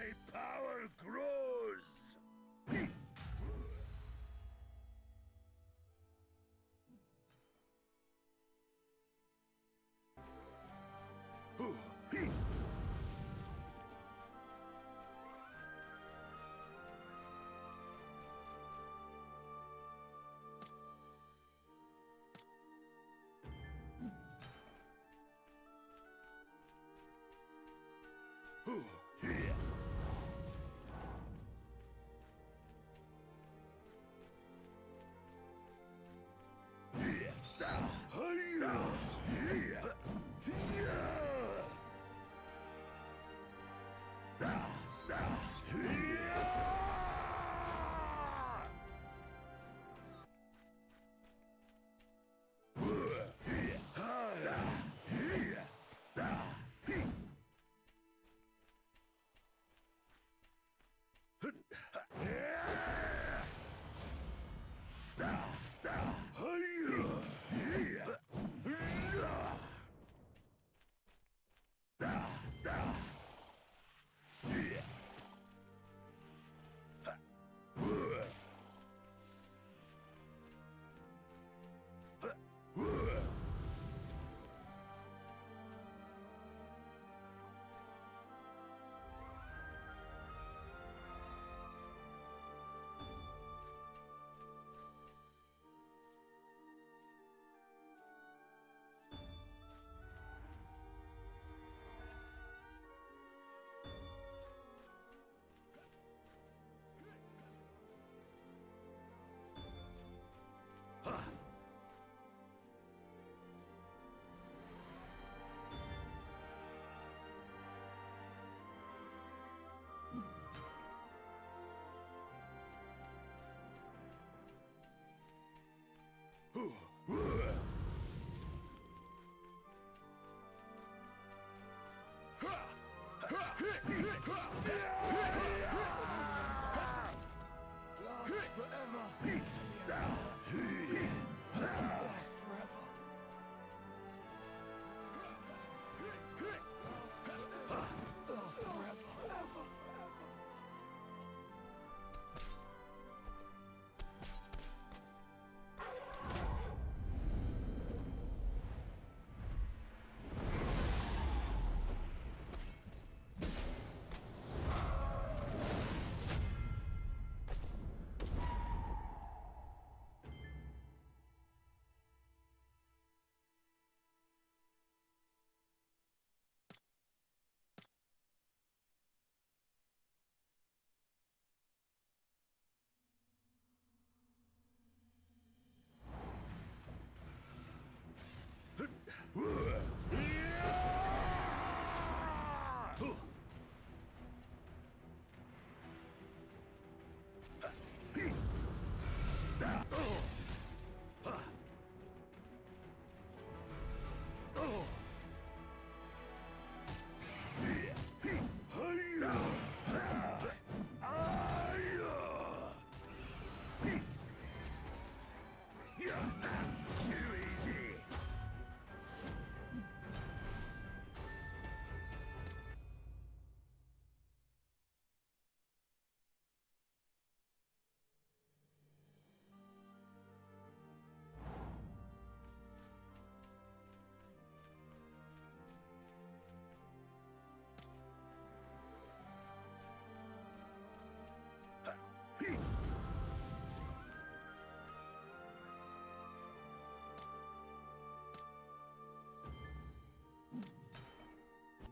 My power Last forever.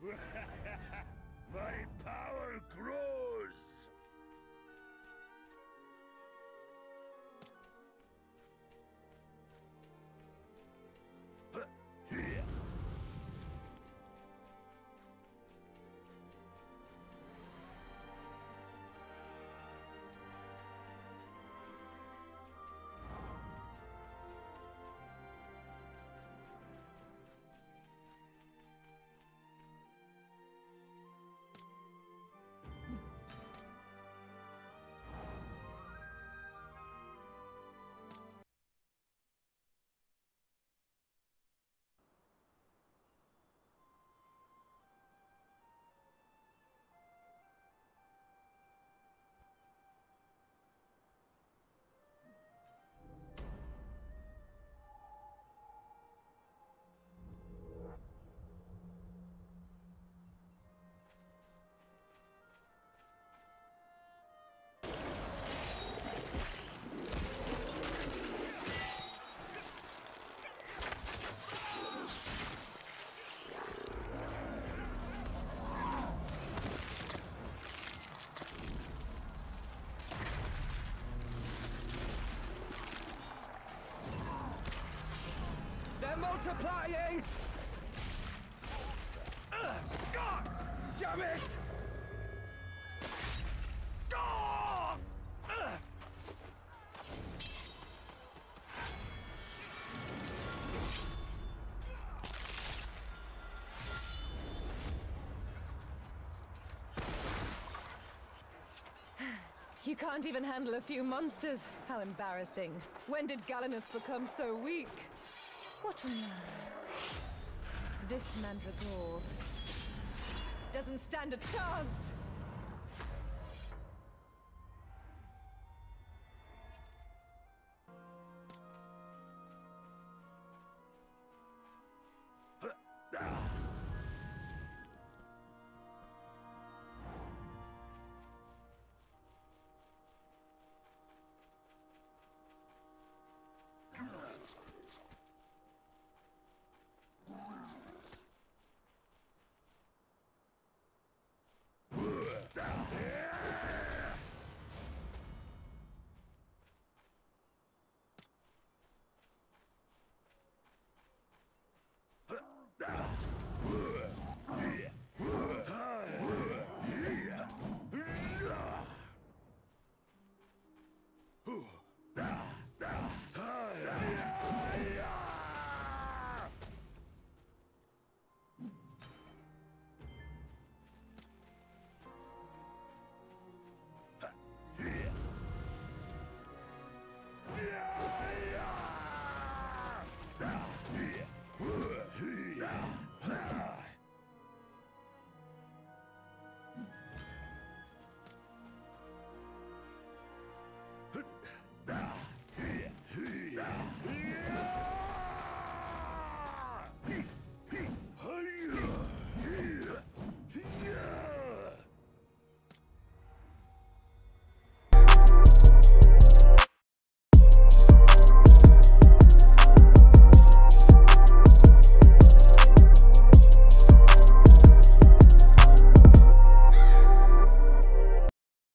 My power multiplying! God damn it! Ugh. You can't even handle a few monsters. How embarrassing. When did Galanos become so weak? What a man. This Mandragore doesn't stand a chance.